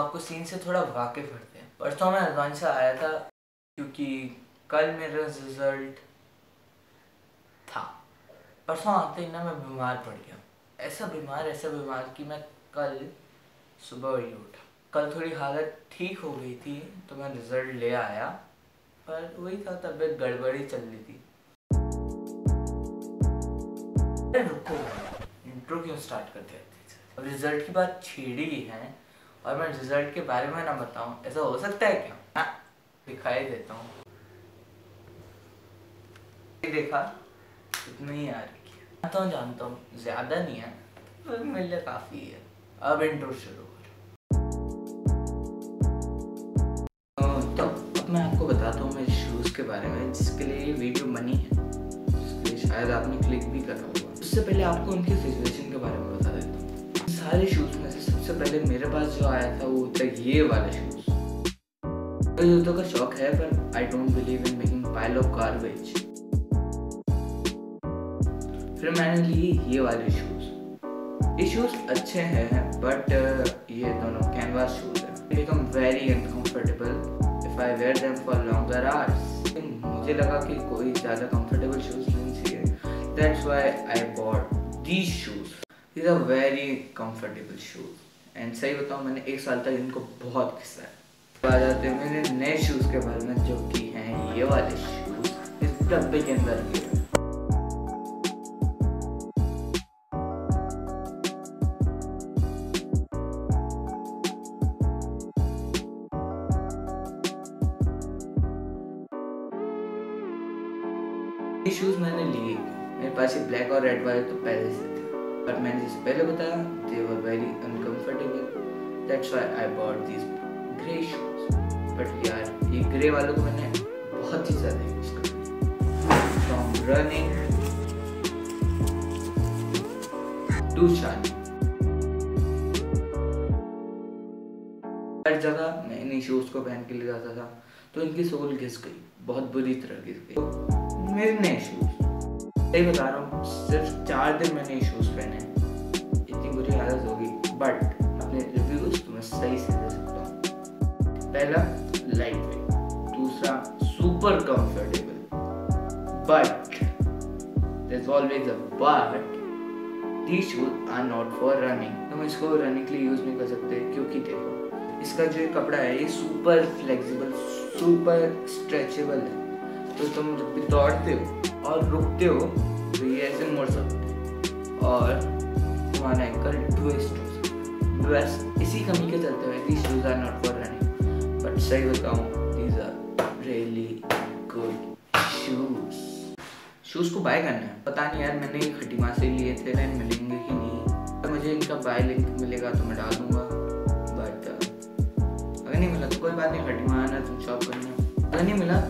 आपको सीन से थोड़ा वाकिफ करते हैं। परसों मैं अजवान से आया था, क्योंकि कल मेरा रिज़ल्ट था। परसों आते ही ना मैं बीमार पड़ गया। ऐसा बीमार ऐसा बीमार कि मैं कल सुबह ही उठा। कल थोड़ी हालत ठीक हो गई थी तो मैं रिज़ल्ट ले आया, पर वही था, तबीयत गड़बड़ी चल रही थी। रुको इंट्रो क्यों स्टार्ट करते अब रिज़ल्ट की बात छेड़ी है और मैं रिज़ल्ट के बारे में ना बताऊँ, ऐसा हो सकता है क्या? हाँ दिखाई देता हूँ। देखा, इतना ही आ रही है तो जानता हूँ, ज़्यादा नहीं है, पर मेरे लिए काफ़ी है। अब इंट्रो शुरू तो अब मैं आपको बताता हूँ मेरे शूज़ के बारे में, जिसके लिए ये वीडियो बनी है। जिसके लिए शायद आपने क्लिक भी करा होगा। उससे पहले आपको उनकी सिचुएशन के बारे में बता देता हूँ। सारे शूज़ में से सबसे पहले मेरे पास जो आया था वो था ये वाला शूज़ जूतों का शौक है, पर I don't believe in making pile of garbage फिर मैंने लिए ये वाले शूज़ ये शूज़ अच्छे हैं बट ये दोनों कैनवास शूज़ हैं। Become very uncomfortable if I wear them for longer hours मुझे लगा कि कोई ज़्यादा कंफर्टेबल शूज़ नहीं चाहिए। That's why I bought these shoes these are very comfortable shoes and सही बताऊँ, मैंने एक साल तक इनको बहुत खिस्सा है। आ जाते हैं मेरे नए शूज़ के बारे में जो कि हैं, ये वाले शूज़ इस डब्बे के अंदर ये शूज़ मैंने लिए। मेरे पास ये ब्लैक और रेड वाले तो पहले से थे। बट मैंने जैसे पहले बताया they were very uncomfortable that's why I bought these grey shoes but यार ये ग्रे वालों को मैंने बहुत ही ज़्यादा यूज़ कर फ्रॉम रनिंग टू शादी हर जगह मैं इन शूज़ को पहन के ले जाता था तो इनकी सोल घिस गई, बहुत बुरी तरह घिस गई। मेरे नए शूज़ सही बता रहा हूँ, सिर्फ़ चार दिन मैंने ये शूज़ पहने इतनी बुरी हालत होगी बट अपने रिव्यूज़ तो मैं सही से दे सकता हूँ। पहला लाइट वेट दूसरा super comfortable but there's always a but. These shoes are not for running तुम इसको रनिंग के लिए यूज़ नहीं कर सकते, क्योंकि देखो, इसका जो कपड़ा है, ये सुपर फ्लेक्सिबल सुपर स्ट्रेचेबल है। तो तुम जब भी दौड़ते हो और रुकते हो तो ये ऐसे मुड़ सकते और तुम्हारा एंकल ट्विस्ट हो सकता बस इसी कमी के चलते हुए these shoes are not for running but सही बताऊँ these are really good shoes shoes को बाय करना है। पता नहीं यार, मैंने खटीमा से लिए थे लाइन मिलेंगे कि नहीं। तो मुझे इनका बाय लिंक मिलेगा तो मैं डाल दूँगा। बट अगर नहीं मिला तो कोई बात नहीं, खटीमा आना, तुम शॉप करना। अगर नहीं मिला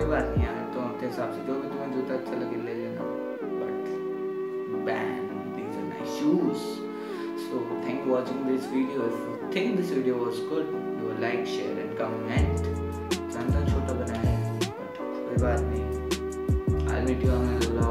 कोई बात नहीं यार तो अपने हिसाब से जो भी तुम्हें जूता अच्छा लगे ले लेना बट बैन are nice shoes so thank you for watching this video if you think this video was good do like share and comment जानता छोटा बनाया है बट कोई बात नहीं I'll meet you on another vlog